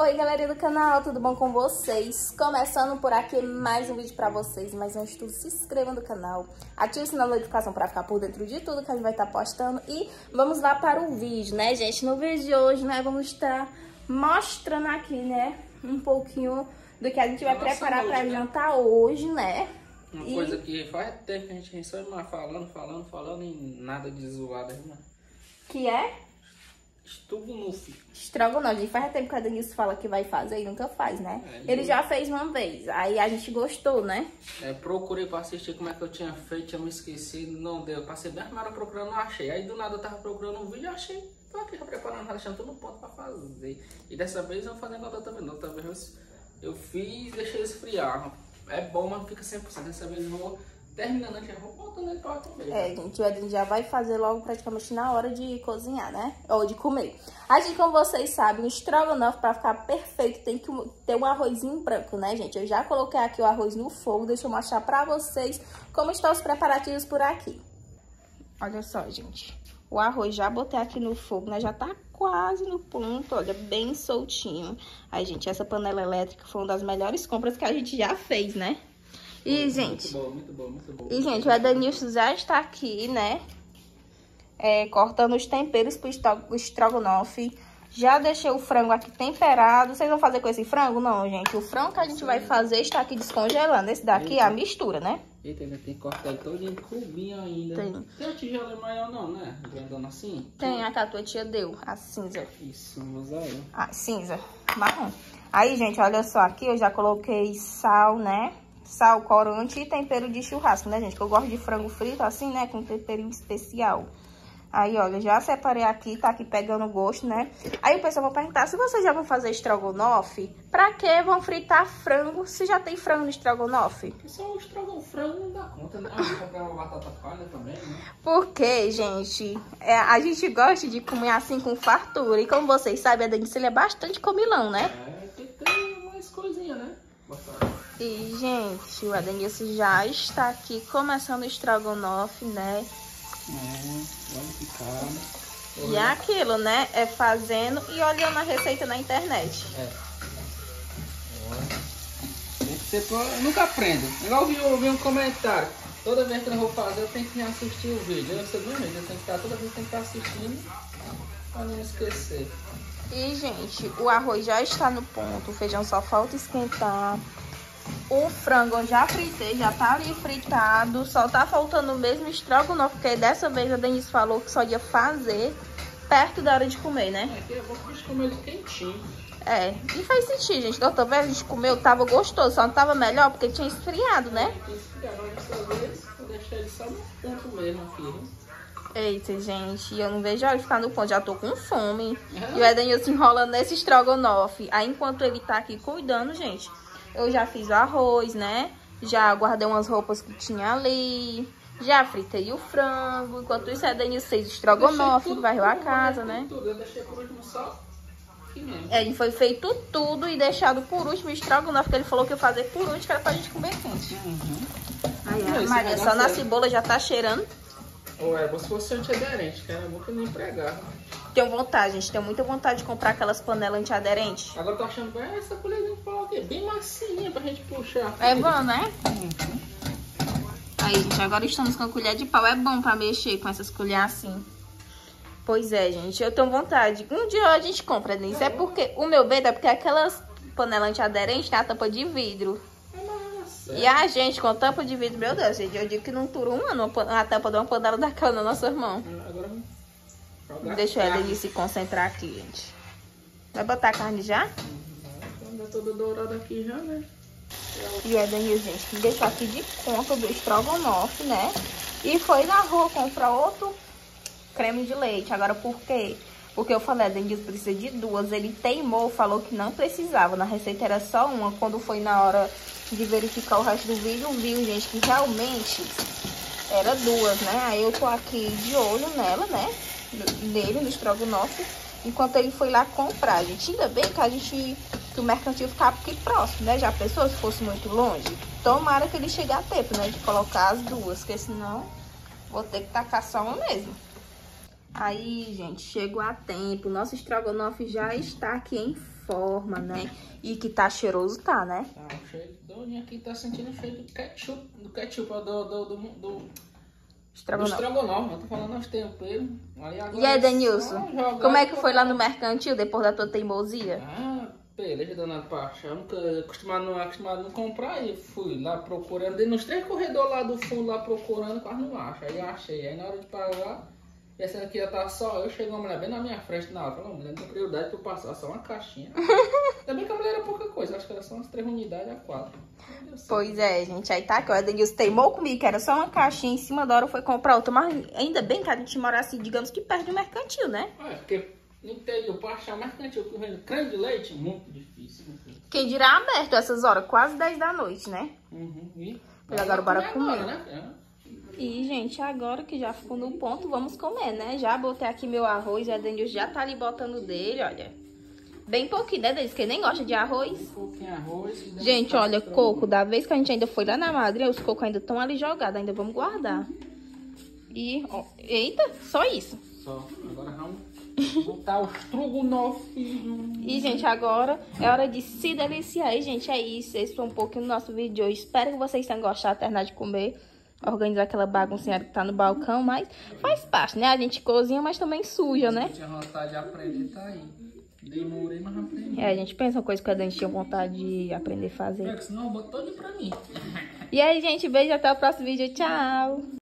Oi galera do canal, tudo bom com vocês? Começando por aqui mais um vídeo pra vocês, mas antes de tudo se inscrevam no canal, ative o sininho da notificação pra ficar por dentro de tudo que a gente vai estar tá postando e vamos lá para o vídeo, né gente? No vídeo de hoje, né, vamos estar mostrando aqui, né, um pouquinho do que a gente vai Nossa, preparar noite, pra né? jantar hoje, né? Uma e... coisa que faz tempo que a gente só falando, falando, falando e nada de zoada, né? Que é? Estrogonofe. Estrogonofe. Faz tempo que a Denise fala que vai fazer e nunca faz, né? É, Ele já fez uma vez. Aí a gente gostou, né? É, procurei pra assistir como é que eu tinha feito, tinha me esquecido, não deu. Passei bem armada procurando, não achei. Aí do nada eu tava procurando um vídeo, achei. Tô aqui já preparando, deixando tudo ponto pra fazer. E dessa vez eu vou fazer igual da outra vez. Outra vez eu fiz e deixei esfriar. É bom, mas não fica 100%. Dessa vez eu vou terminando aqui, eu vou botando ele pra comer. É, gente, o Edwin já vai fazer logo praticamente na hora de cozinhar, né? Ou de comer. A gente, como vocês sabem, o estrogonofe pra ficar perfeito tem que ter um arrozinho branco, né, gente? Eu já coloquei aqui o arroz no fogo, deixa eu mostrar pra vocês como estão os preparativos por aqui. Olha só, gente. O arroz já botei aqui no fogo, né? Já tá quase no ponto, olha, bem soltinho. Aí, gente, essa panela elétrica foi uma das melhores compras que a gente já fez, né? E, gente... Muito bom, muito bom, muito bom. E, gente, o Edenilson já está aqui, né? É, cortando os temperos pro estrogonofe. Já deixei o frango aqui temperado. Vocês vão fazer com esse frango? Não, gente. O frango que a gente Sim. vai fazer está aqui descongelando. Esse daqui Eita. é a mistura, né? Eita, ainda tem que cortar ele todo em cubinho ainda. Tem. Tem a tigela maior não, né? Grandona assim? Tem, a que a tua tia deu. A cinza. Isso, vamos aí. A cinza. Marrom. Aí, gente, olha só. Aqui eu já coloquei sal, né? Sal, corante e tempero de churrasco, né, gente? Que eu gosto de frango frito assim, né, com tempero especial. Aí, olha, já separei aqui, tá aqui pegando gosto, né? Aí o pessoal vai perguntar, se vocês já vão fazer estrogonofe, pra que vão fritar frango se já tem frango no estrogonofe? Só o estrogonofe, frango não dá conta, né? Ah, comprar uma batata palha também, né? Porque, gente, é, a gente gosta de comer assim com fartura. E como vocês sabem, a Denise é bastante comilão, né? É, tem que ter mais coisinha, né? E, gente, o Adenilson já está aqui começando o estrogonofe, né? É, vamos ficar. E é aquilo, né? É fazendo e olhando a receita na internet. É. Tem que Eu nunca aprendo. Igual eu vi um comentário. Toda vez que eu vou fazer, eu tenho que assistir o vídeo. Eu sei mesmo, eu tenho que estar, toda vez eu tenho que estar assistindo para não esquecer. E, gente, o arroz já está no ponto. O feijão só falta esquentar. O frango eu já fritei, já tá ali fritado. Só tá faltando o mesmo estrogonofe, porque dessa vez a Denise falou que só ia fazer perto da hora de comer, né? É, que é bom que a gente comer quentinho. É, e faz sentido, gente. Da outra vez a gente comeu, tava gostoso, só não tava melhor porque tinha esfriado, né? É, esfriado, dessa vez eu deixei ele só no ponto mesmo aqui. Eita, gente, eu não vejo a hora de ficar no ponto, já tô com fome. E o Edenilson enrolando nesse estrogonofe. Aí, enquanto ele tá aqui cuidando, gente, eu já fiz o arroz, né? Já guardei umas roupas que tinha ali. Já fritei o frango. Enquanto isso, a Denise fez estrogonofe, varreu a casa, né? Tudo. Eu deixei por último só é, ele foi feito tudo e deixado por último o estrogonofe, que ele falou que ia fazer por último, que era pra gente comer quente. Uhum. Aí, a Maria, só na cebola já tá cheirando. Ou é, se fosse antiaderente, que era bom que não empregava. Tenho vontade, gente. Tenho muita vontade de comprar aquelas panelas antiaderentes. Agora eu tô achando bem essa colherzinha de pau aqui. Bem massinha pra gente puxar. É bom, né? Uhum. Aí, gente, agora estamos com a colher de pau. É bom pra mexer com essas colheres assim. Pois é, gente. Eu tenho vontade. Um dia a gente compra, Denise. É porque o meu medo é porque aquelas panelas antiaderentes tem a tampa de vidro. E a gente com tampa de vidro, meu Deus, gente, eu digo que não turo uma, a tampa de uma panela daquela na nossa mão. Agora Deixa ela ele se concentrar aqui, gente. Vai botar a carne já? Uhum. Já toda dourada aqui já, né? E a Denise, gente, deixou aqui de conta do estrogonofe, né? E foi na rua comprar outro creme de leite. Agora, por quê? Porque eu falei, a Denise precisa de duas. Ele teimou, falou que não precisava. Na receita era só uma. Quando foi na hora de verificar o resto do vídeo, viu, gente, que realmente era duas, né? Aí eu tô aqui de olho nela, né? Nele, no estrogonofe, enquanto ele foi lá comprar, gente. Ainda bem que a gente, que o mercantil ficava aqui próximo, né? Já pensou se fosse muito longe? Tomara que ele chegue a tempo, né? De colocar as duas, porque senão vou ter que tacar só uma mesmo. Aí, gente, chegou a tempo. Nosso estrogonofe já está aqui em forma, né? E que tá cheiroso, tá, né? Tá, o cheiro do aqui tá sentindo o cheiro do ketchup, do ketchup, do, do, do, do Estrogonofe. Do estrogonofe, eu tô falando os temperos. Aí e aí, Denilson, como é que foi lá no mercantil depois da tua teimosia? Ah, beleza, dona Pacha. Eu nunca acostumado, acostumado a não comprar e fui lá procurando. Dei nos três corredores lá do fundo lá procurando, quase não acho. Aí eu achei. Aí na hora de pagar, essa aqui já tá só eu, chegou uma mulher bem na minha frente na hora. Falei, mulher, não tem prioridade pra eu passar só uma caixinha. Também que a mulher era pouca coisa, acho que era só umas três unidades a quatro. Pois é, gente. Aí tá que o Edenilson teimou comigo, que era só uma caixinha em cima da hora foi comprar outra. Mas ainda bem que a gente mora assim, digamos que perto do mercantil, né? É, porque no interior, pra achar mercantil correndo creme de leite, muito difícil. Quem dirá aberto essas horas, quase 10 da noite, né? Uhum. E agora bora comer. Agora, né? E, gente, agora que já ficou no ponto, vamos comer, né? Já botei aqui meu arroz, o Edenilson já tá ali botando dele, olha. Bem pouquinho, né, Denis? Que nem gosta de arroz. Um pouquinho arroz. Gente, olha, coco. Da vez que a gente ainda foi lá na madrinha, os cocos ainda estão ali jogados. Ainda vamos guardar. E, ó, eita, só isso. Só. Agora vamos botar o estrogonofe. E, gente, agora é hora de se deliciar. E, gente, é isso. Esse foi um pouquinho do nosso vídeo de hoje. Espero que vocês tenham gostado, terminar de comer organizar aquela baguncinha que tá no balcão, mas faz parte, né? A gente cozinha, mas também suja, né? Tinha vontade de aprender, tá aí. Demorei, mas aprendi. É, a gente pensa uma coisa que a gente tinha vontade de aprender a fazer. É, que senão eu boto todo pra mim. E aí, gente, beijo até o próximo vídeo. Tchau!